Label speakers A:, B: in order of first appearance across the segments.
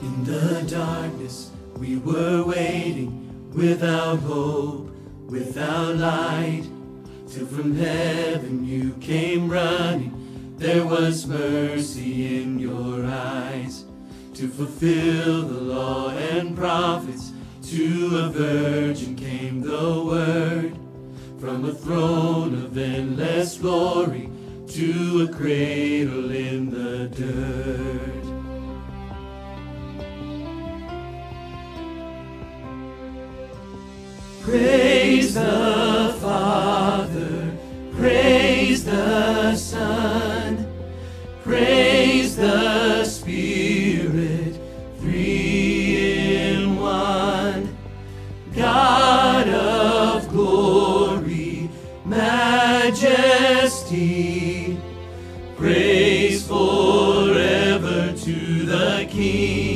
A: In the darkness, we were waiting without hope, without light. Till from heaven you came running. There was mercy in your eyes to fulfill the law and prophets. To a virgin came the word from a throne of endless glory to a cradle in the dirt. Praise the Father, praise the Son, praise the Spirit, three in one. God of glory, majesty, praise forever to the King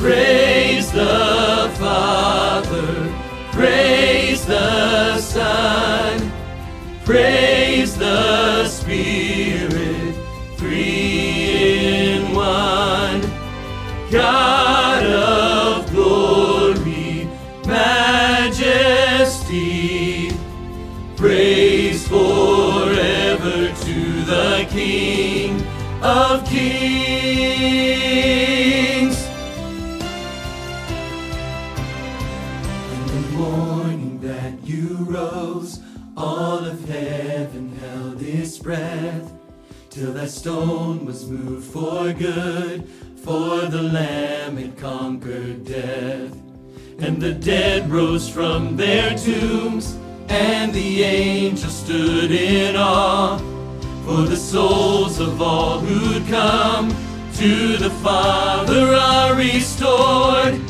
A: Praise the Father, praise the Son, praise the Spirit, three in one. God of glory, majesty, praise forever to the King of kings. Heaven held its breath, till that stone was moved for good, for the Lamb had conquered death. And the dead rose from their tombs, and the angels stood in awe, for the souls of all who'd come to the Father are restored.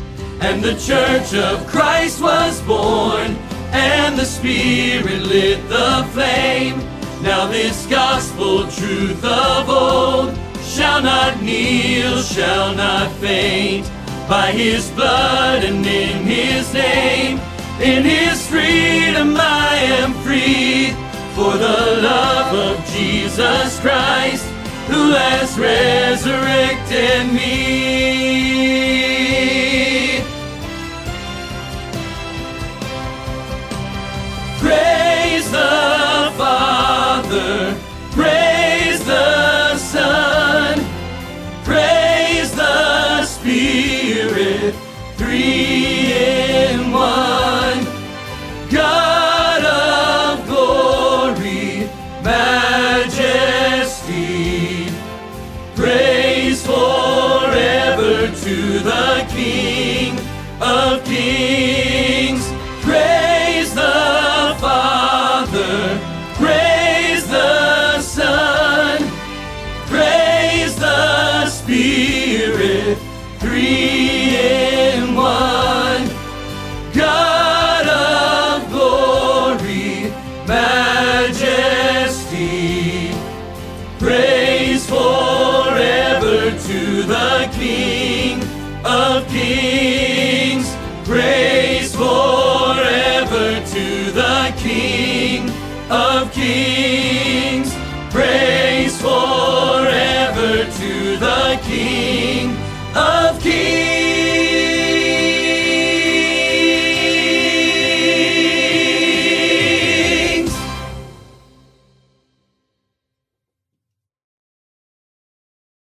A: And the church of Christ was born, and the Spirit lit the flame. Now this gospel truth of old shall not kneel, shall not faint. By his blood and in his name, in his freedom I am free. For the love of Jesus Christ, who has resurrected me. Father, praise the Son, praise the Spirit, three in one. God of glory, majesty, praise forever to the King of kings.